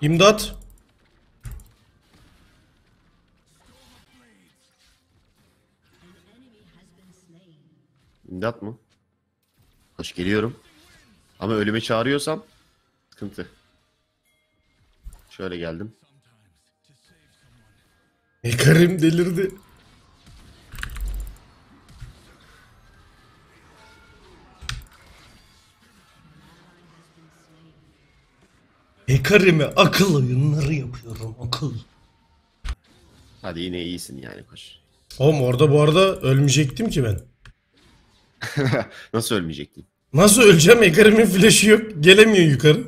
İmdat. İmdat mı? Hoş geliyorum. Ama ölüme çağırıyorsam sıkıntı. Şöyle geldim. Ekarim delirdi. Ekarim'e akıl oyunları yapıyorum akıl. Hadi yine iyisin yani koş. Oğlum orada bu arada ölmeyecektim ki ben. Nasıl ölmeyecektin? Nasıl öleceğim? Ekarim'in flash'ı yok. Gelemiyor yukarı.